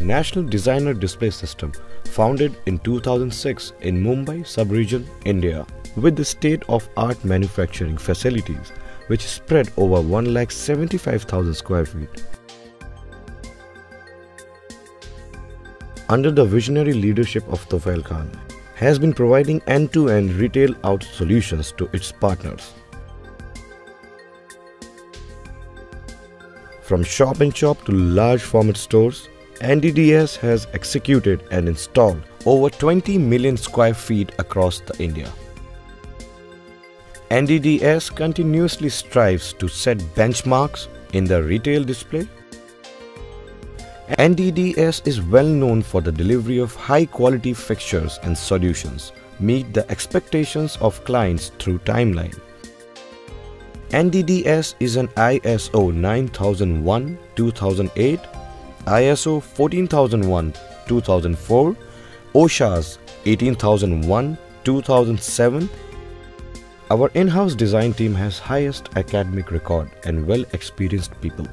National Designer Display System founded in 2006 in Mumbai sub-region, India with the state-of-art manufacturing facilities which spread over 1,75,000 square feet. Under the visionary leadership of Tufail Khan, has been providing end-to-end retail out solutions to its partners. From shop and shop to large format stores, NDDS has executed and installed over 20 million square feet across the India. NDDS continuously strives to set benchmarks in the retail display. NDDS is well known for the delivery of high quality fixtures and solutions, meet the expectations of clients through timeline. NDDS is an ISO 9001-2008 ISO 14001 2004, OHSAS 18001 2007. Our in-house design team has highest academic record and well-experienced people.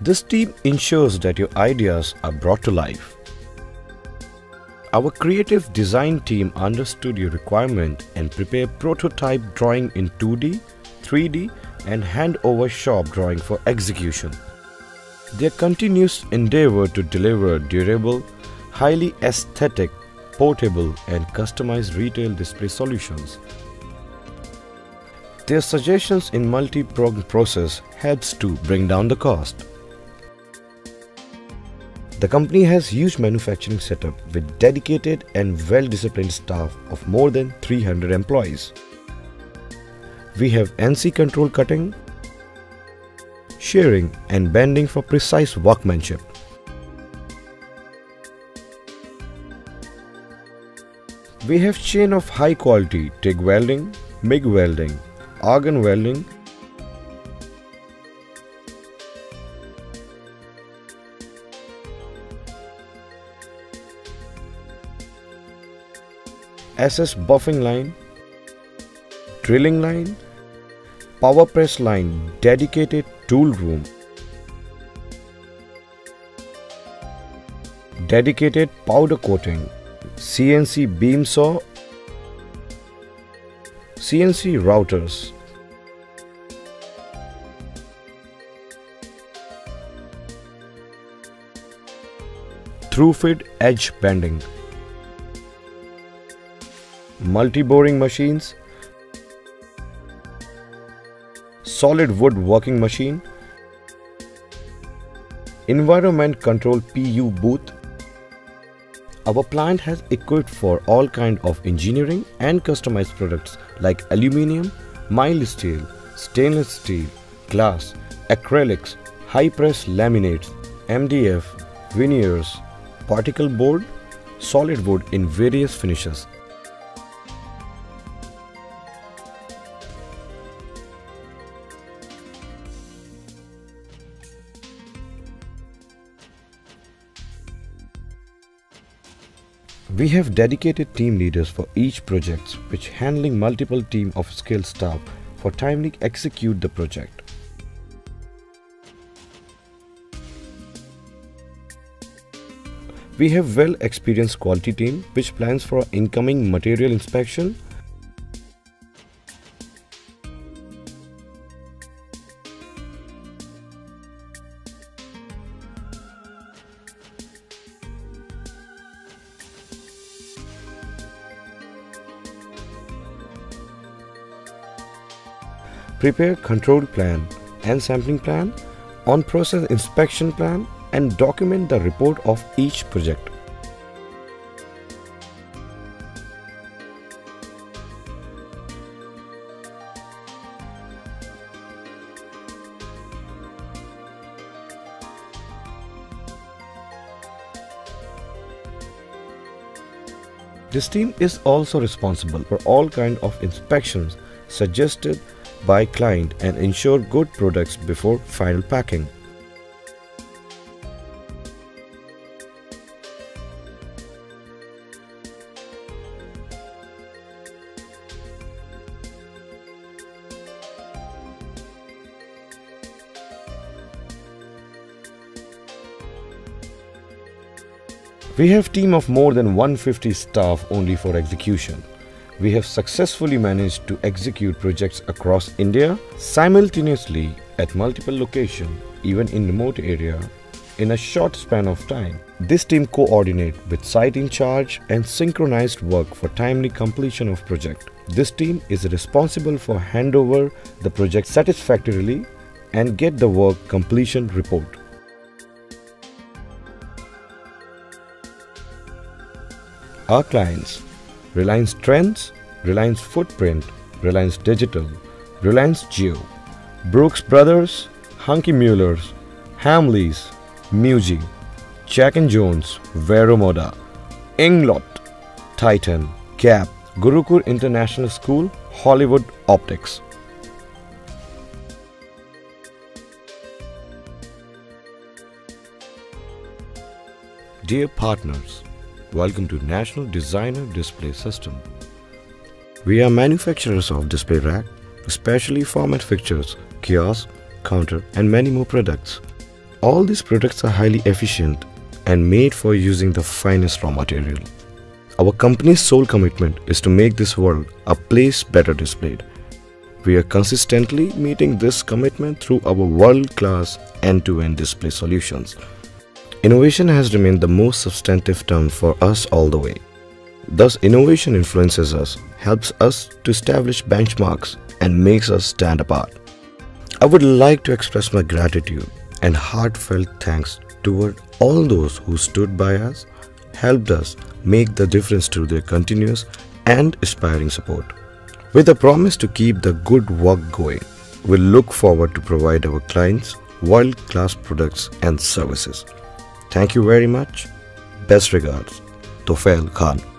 This team ensures that your ideas are brought to life. Our creative design team understood your requirement and prepared prototype drawing in 2D, 3D and handover shop drawing for execution. Their continuous endeavor to deliver durable, highly aesthetic, portable and customized retail display solutions. Their suggestions in multi-pronged process helps to bring down the cost. The company has huge manufacturing setup with dedicated and well-disciplined staff of more than 300 employees. We have NC control cutting, shearing and bending for precise workmanship. We have chain of high quality TIG welding, MIG welding, argon welding, SS buffing line, drilling line, power press line dedicated tool room. Dedicated powder coating. CNC beam saw. CNC routers. Through feed edge bending. Multi boring machines solid wood working machine, environment control PU booth. Our plant has equipped for all kind of engineering and customized products like aluminium, mild steel, stainless steel, glass, acrylics, high press laminates, MDF, veneers, particle board, solid wood in various finishes We have dedicated team leaders for each project which handling multiple team of skilled staff for timely execute the project. We have well experienced quality team which plans for incoming material inspection prepare control plan and sampling plan, on-process inspection plan and document the report of each project. This team is also responsible for all kind of inspections suggested by client and ensure good products before final packing. We have team of more than 150 staff only for execution. We have successfully managed to execute projects across India simultaneously at multiple locations, even in remote area, in a short span of time. This team coordinate with site in charge and synchronized work for timely completion of project. This team is responsible for handover the project satisfactorily and get the work completion report. Our clients Reliance Trends, Reliance Footprint, Reliance Digital, Reliance Jio, Brooks Brothers, Hunkemöllers, Hamleys, Muji, Jack and Jones, Vero Moda, Inglot, Titan, Gap, Gurukul International School, Hollywood Optics. Dear partners, Welcome to National Designer Display System. We are manufacturers of display rack, especially format fixtures, kiosks, counter and many more products. All these products are highly efficient and made for using the finest raw material. Our company's sole commitment is to make this world a place better displayed. We are consistently meeting this commitment through our world-class end-to-end display solutions. Innovation has remained the most substantive term for us all the way. Thus, innovation influences us, helps us to establish benchmarks, and makes us stand apart. I would like to express my gratitude and heartfelt thanks toward all those who stood by us, helped us make the difference through their continuous and inspiring support. With a promise to keep the good work going, we look forward to provide our clients world-class products and services. Thank you very much. Best regards, Tufail Khan.